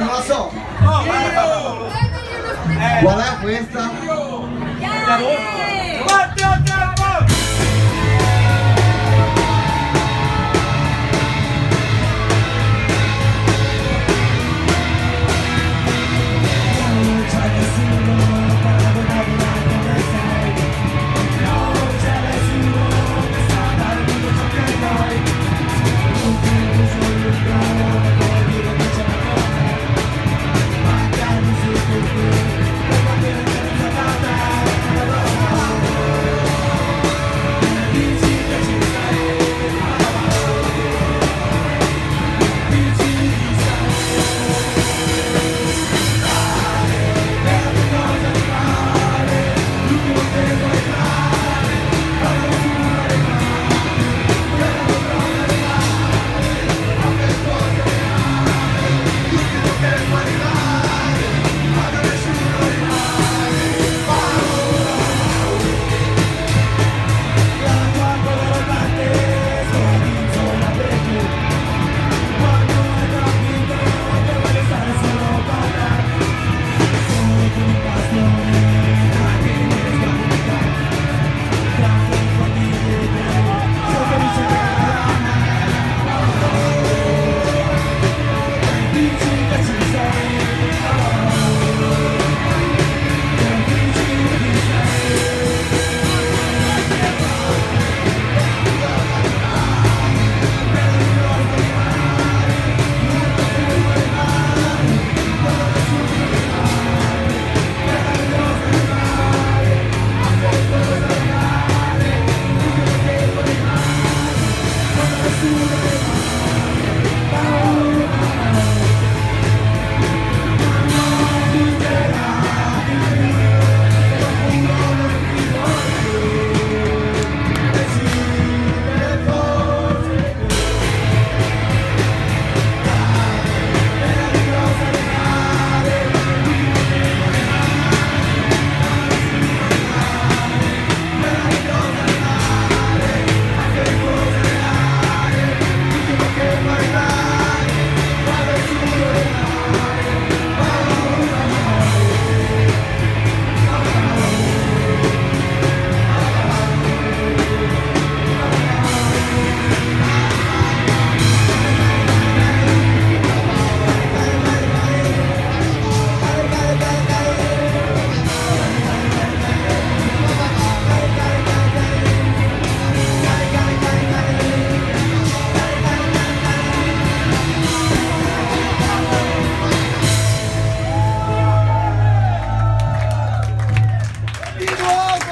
hermoso. ¿Cuál es la